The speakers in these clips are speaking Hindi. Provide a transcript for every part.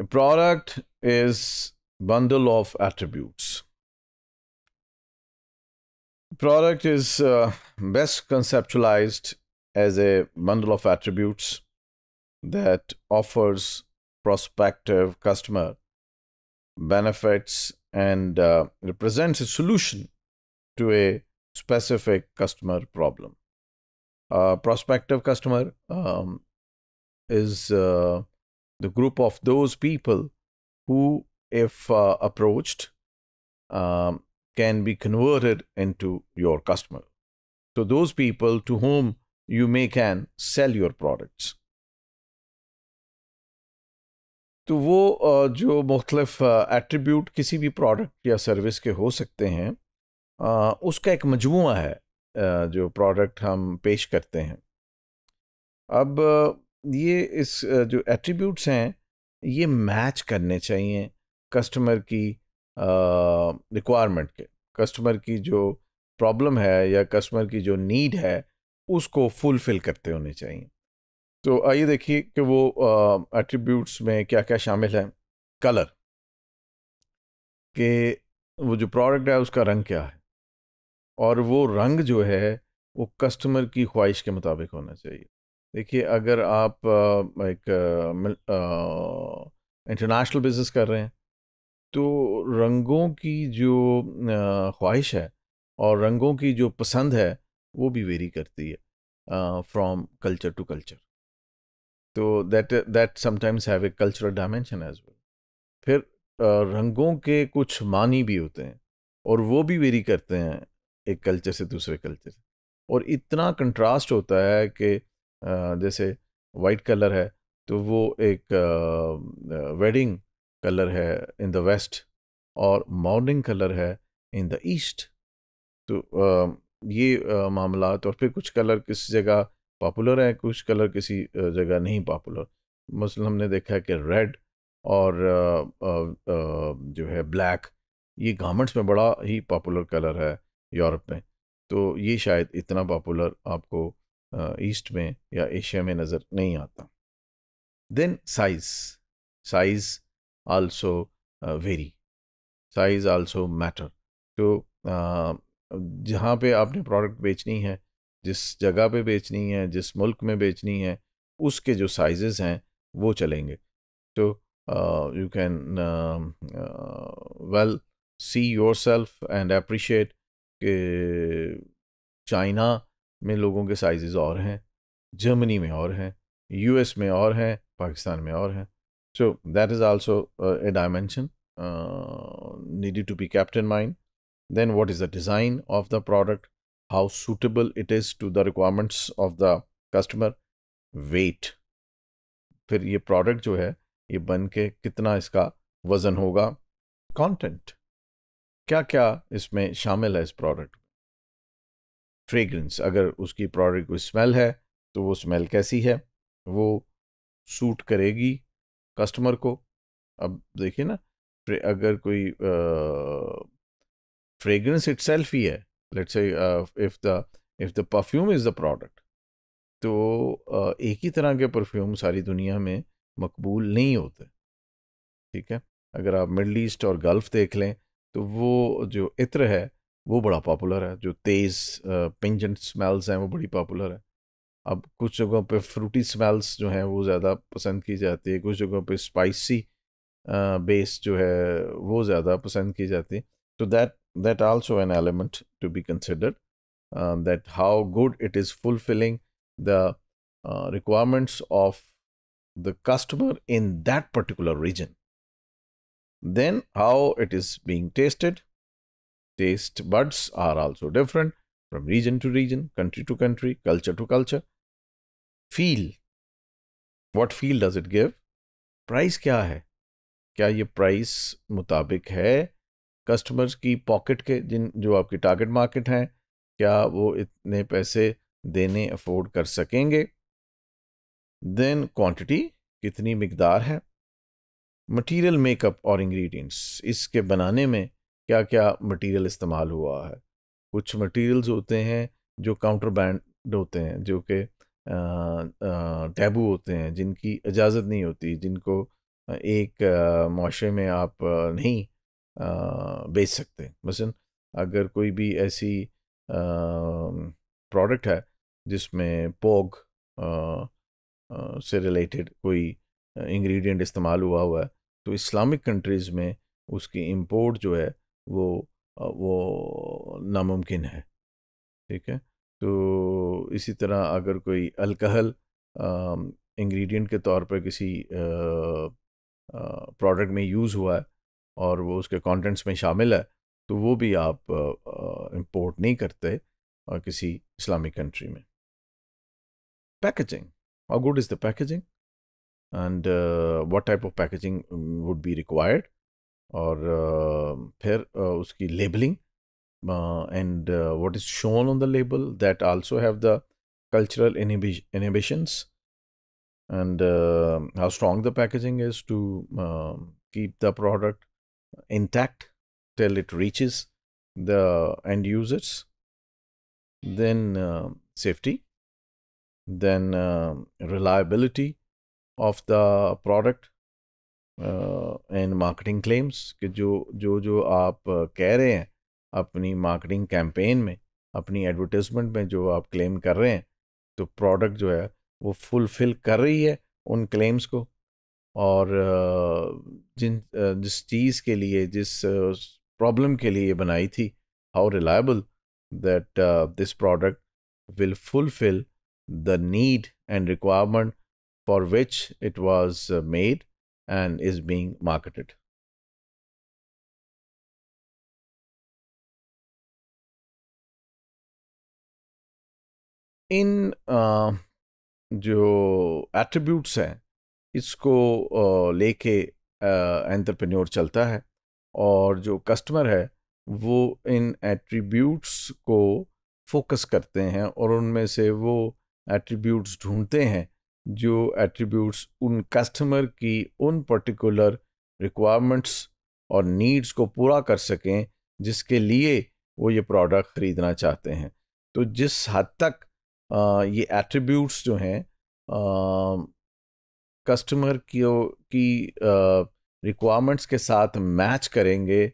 A product is bundle of attributes. Product is uh, best conceptualized as a bundle of attributes that offers prospective customer benefits and uh, represents a solution to a specific customer problem. A prospective customer um, is uh, the group of those people who, if uh, approached, um, can be converted into your customer. So, those people to whom you may can sell your products. तो वो जो मुख्तलफ एट्रीब्यूट किसी भी प्रोडक्ट या सर्विस के हो सकते हैं उसका एक मजमू है जो प्रोडक्ट हम पेश करते हैं अब ये इस जो एट्रीब्यूट्स हैं, ये मैच करने चाहिए कस्टमर की रिक्वायरमेंट के। कस्टमर की जो प्रॉब्लम है या कस्टमर की जो नीड है, उसको फुलफिल करते होने चाहिए। तो आइए देखिए कि वो एट्रीब्यूट्स में क्या क्या शामिल है। कलर के वो जो प्रोडक्ट है, उसका रंग क्या है? और वो रंग जो है, वो कस्टमर की ख्वाहिश के मुताबिक होना चाहिए। देखिए, अगर आप एक इंटरनेशनल बिज़नेस कर रहे हैं तो रंगों की जो ख्वाहिश है और रंगों की जो पसंद है, वो भी वेरी करती है फ्रॉम कल्चर टू कल्चर तो that that sometimes have a cultural dimension as well फिर रंगों के कुछ मानी भी होते हैं और वो भी वेरी करते हैं एक कल्चर से दूसरे कल्चर से। और इतना कंट्रास्ट होता है कि जैसे वाइट कलर है तो वो एक वेडिंग कलर है इन द वेस्ट और मॉर्निंग कलर है इन द ईस्ट तो ये मामला और फिर कुछ कलर किस जगह पॉपुलर है, कुछ कलर किसी जगह नहीं पॉपुलर मसल हमने देखा है कि रेड और जो है ब्लैक ये गारमेंट्स में बड़ा ही पॉपुलर कलर है यूरोप में. तो ये शायद इतना पॉपुलर आपको ईस्ट में या एशिया में नज़र नहीं आता। Then size size also vary size also matter तो जहाँ पे आपने प्रोडक्ट बेचनी है, जिस जगह पे बेचनी है, जिस मुल्क में बेचनी है, उसके जो साइजेस हैं, वो चलेंगे। तो you can well see yourself and appreciate कि चाइना में लोगों के साइज़ और हैं जर्मनी में और हैं यूएस में और हैं पाकिस्तान में और हैं। So that is also a dimension needed to be kept in mind then what is the design of the product how suitable it is to the requirements of the customer wait फिर ये प्रोडक्ट जो है, ये बन के कितना इसका वज़न होगा? कॉन्टेंट क्या क्या इसमें शामिल है इस प्रोडक्ट फ्रेगरेंस अगर उसकी प्रोडक्ट कोई स्मेल है तो वो स्मेल कैसी है? वो सूट करेगी कस्टमर को। अब देखिए ना अगर कोई फ्रेगरेंस इट सेल्फ ही है let's say if the if the perfume is the product तो uh, एक ही तरह के परफ्यूम सारी दुनिया में मकबूल नहीं होते। ठीक है? अगर आप मिडल ईस्ट और गल्फ़ देख लें तो वो जो इत्र है वो बड़ा पॉपुलर है जो तेज़ पिंजेंट स्मेल्स हैं वो बड़ी पॉपुलर है अब कुछ जगहों पे फ्रूटी स्मेल्स जो हैं वो ज़्यादा पसंद की जाती है कुछ जगहों पे स्पाइसी बेस जो है वो ज़्यादा पसंद की जाती है तो that that also an element to be considered that how good it is fulfilling the requirements of the customer in that particular region. Then, how it is being tasted, taste buds are also different from region to region, country to country, culture to culture. Feel. What feel does it give? Price क्या है क्या ये प्राइस मुताबिक है कस्टमर्स की पॉकेट के जिन जो आपकी टारगेट मार्केट हैं क्या वो इतने पैसे देने अफोर्ड कर सकेंगे देन क्वांटिटी कितनी मकदार है मटेरियल मेकअप और इंग्रेडिएंट्स इसके बनाने में क्या क्या मटेरियल इस्तेमाल हुआ है? कुछ मटेरियल्स होते हैं जो काउंटर बैंड होते हैं, जो कि टैबू होते हैं, जिनकी इजाज़त नहीं होती, जिनको एक माशरे में आप नहीं बेच सकते। मसन अगर कोई भी ऐसी प्रोडक्ट है, जिसमें पोग से रिलेटेड कोई इंग्रेडिएंट इस्तेमाल हुआ हुआ है तो इस्लामिक कंट्रीज़ में उसकी इंपोर्ट जो है वो वो नामुमकिन है, ठीक है? तो इसी तरह अगर कोई अल्कोहल इंग्रेडिएंट के तौर पर किसी प्रोडक्ट में यूज़ हुआ है और वो उसके कंटेंट्स में शामिल है तो वो भी आप इंपोर्ट नहीं करते किसी इस्लामिक कंट्री में। Packaging, how good is the packaging? And what type of packaging would be required? और uh, फिर uh, उसकी labelling and what is shown on the label that also have the cultural inhibitions and uh, how strong the packaging is to uh, keep the product intact till it reaches the end users then uh, safety then reliability of the product and marketing claims कि जो जो जो आप कह रहे हैं अपनी मार्केटिंग कैंपेन में, अपनी एडवर्टीजमेंट में जो आप क्लेम कर रहे हैं तो प्रोडक्ट जो है वो फुलफिल कर रही है उन क्लेम्स को। और जिन जिस चीज़ के लिए, जिस प्रॉब्लम के लिए बनाई थी how reliable that this product will fulfil the need and requirement for which it was made and is being marketed. इन जो एट्रीब्यूट्स हैं, इसको लेके एंटरप्रेन्योर चलता है और जो कस्टमर है, वो इन एट्रीब्यूट्स को फोकस करते हैं और उनमें से वो एट्रीब्यूट्स ढूंढते हैं जो एट्रीब्यूट्स उन कस्टमर की उन पर्टिकुलर रिक्वायरमेंट्स और नीड्स को पूरा कर सकें, जिसके लिए वो ये प्रोडक्ट ख़रीदना चाहते हैं। तो जिस हद तक ये एट्रीब्यूट्स जो हैं कस्टमर की की रिक्वायरमेंट्स के साथ मैच करेंगे,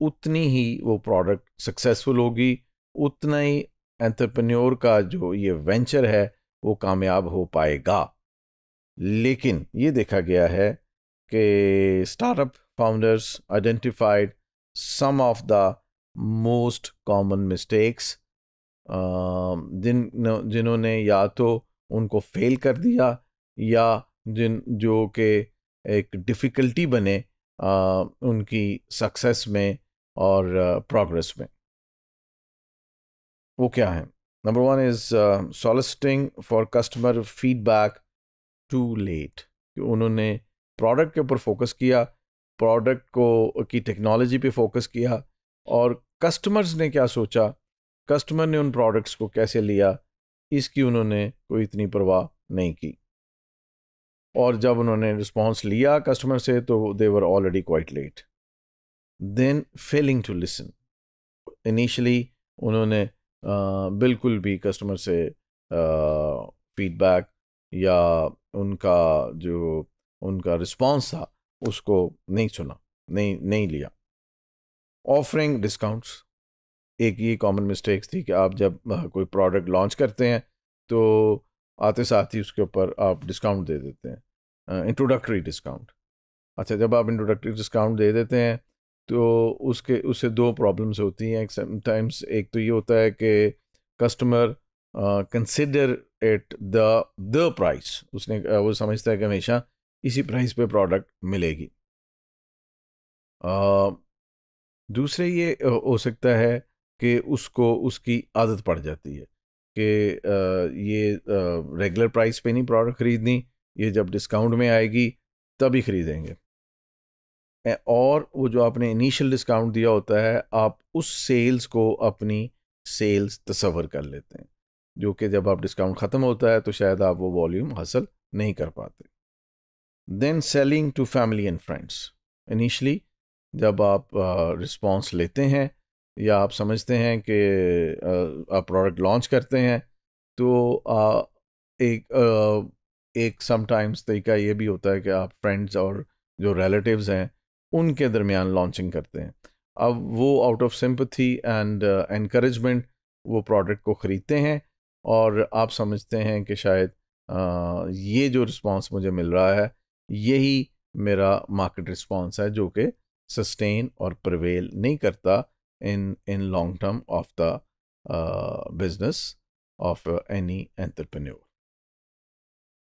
उतनी ही वो प्रोडक्ट सक्सेसफुल होगी, उतना ही एंटरप्रेन्योर का जो ये वेंचर है वो कामयाब हो पाएगा। लेकिन ये देखा गया है कि startup founders identified some of the most common mistakes जिन जिन्होंने या तो उनको फेल कर दिया या जिन जो कि एक डिफ़िकल्टी बने आ, उनकी सक्सेस में और प्रोग्रेस में। वो क्या है? Number one is uh, soliciting for customer feedback too late. उन्होंने प्रोडक्ट के ऊपर फोकस किया प्रोडक्ट को की टेक्नोलॉजी पे फोकस किया और कस्टमर्स ने क्या सोचा? कस्टमर ने उन प्रोडक्ट्स को कैसे लिया? इसकी उन्होंने कोई इतनी परवाह नहीं की। और जब उन्होंने रिस्पॉन्स लिया कस्टमर से तो they were already quite late then failing to listen initially उन्होंने बिल्कुल भी कस्टमर से फीडबैक या उनका जो उनका रिस्पांस था, उसको नहीं सुना, नहीं नहीं लिया। Offering discounts. एक ये कॉमन मिस्टेक्स थी कि आप जब कोई प्रोडक्ट लॉन्च करते हैं तो आते साथ ही उसके ऊपर आप डिस्काउंट दे देते हैं। इंट्रोडक्टरी डिस्काउंट अच्छा जब आप इंट्रोडक्टरी डिस्काउंट दे देते हैं तो उसके उससे दो प्रॉब्लम्स होती हैं समटाइम्स एक तो ये होता है कि customer consider at the the price उसने वो समझता है कि हमेशा इसी प्राइस पे प्रोडक्ट मिलेगी। uh, दूसरे ये हो सकता है कि उसको उसकी आदत पड़ जाती है कि uh, ये रेगुलर प्राइस पे नहीं प्रोडक्ट ख़रीदनी ये जब डिस्काउंट में आएगी तभी ख़रीदेंगे। और वो जो आपने इनिशियल डिस्काउंट दिया होता है आप उस सेल्स को अपनी सेल्स तस्वर कर लेते हैं जो कि जब आप डिस्काउंट ख़त्म होता है तो शायद आप वो वॉल्यूम हासिल नहीं कर पाते। Then selling to family and friends initially जब आप रिस्पॉन्स लेते हैं या आप समझते हैं कि uh, आप प्रोडक्ट लॉन्च करते हैं तो आ, एक एक समटाइम्स तरीका ये भी होता है कि आप फ्रेंड्स और जो रिलेटिव्स हैं उनके दरमियान लॉन्चिंग करते हैं अब वो out of sympathy and encouragement वो प्रोडक्ट को ख़रीदते हैं और आप समझते हैं कि शायद uh, ये जो रिस्पांस मुझे मिल रहा है यही मेरा मार्केट रिस्पांस है जो कि सस्टेन और प्रवेल नहीं करता in in long term of the business of any entrepreneur.